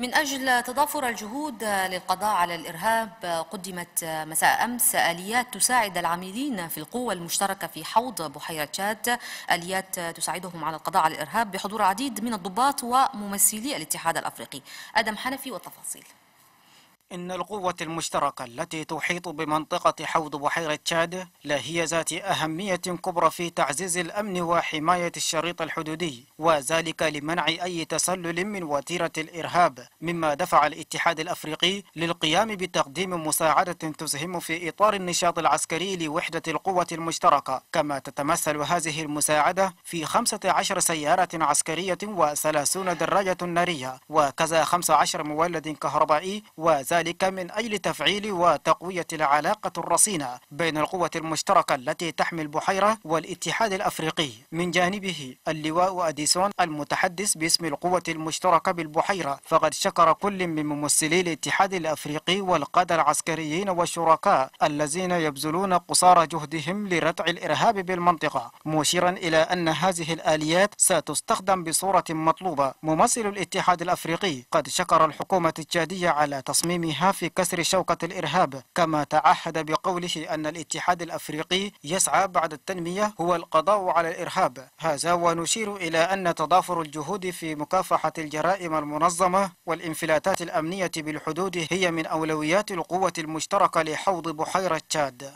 من أجل تضافر الجهود للقضاء على الإرهاب قدمت مساء أمس آليات تساعد العاملين في القوة المشتركة في حوض بحيرة تشاد آليات تساعدهم على القضاء على الإرهاب بحضور عديد من الضباط وممثلي الاتحاد الأفريقي. آدم حنفي والتفاصيل. إن القوة المشتركة التي تحيط بمنطقة حوض بحيرة تشاد لا هي ذات أهمية كبرى في تعزيز الأمن وحماية الشريط الحدودي وذلك لمنع أي تسلل من وتيرة الإرهاب مما دفع الاتحاد الأفريقي للقيام بتقديم مساعدة تسهم في إطار النشاط العسكري لوحدة القوة المشتركة. كما تتمثل هذه المساعدة في 15 سيارة عسكرية و30 دراجة نارية وكذا 15 مولد كهربائي وذلك ذلك من أجل تفعيل وتقوية العلاقة الرصينة بين القوة المشتركة التي تحمي البحيرة والاتحاد الأفريقي. من جانبه اللواء أديسون المتحدث باسم القوة المشتركة بالبحيرة. فقد شكر كل من ممثلي الاتحاد الأفريقي والقادة العسكريين والشركاء الذين يبذلون قصارى جهدهم لردع الإرهاب بالمنطقة. مشيرا إلى أن هذه الآليات ستستخدم بصورة مطلوبة. ممثل الاتحاد الأفريقي قد شكر الحكومة التشادية على تصميم تصميمها في كسر شوكة الإرهاب كما تعهد بقوله أن الاتحاد الأفريقي يسعى بعد التنمية هو القضاء على الإرهاب. هذا ونشير إلى أن تضافر الجهود في مكافحة الجرائم المنظمة والانفلاتات الأمنية بالحدود هي من أولويات القوة المشتركة لحوض بحيرة تشاد.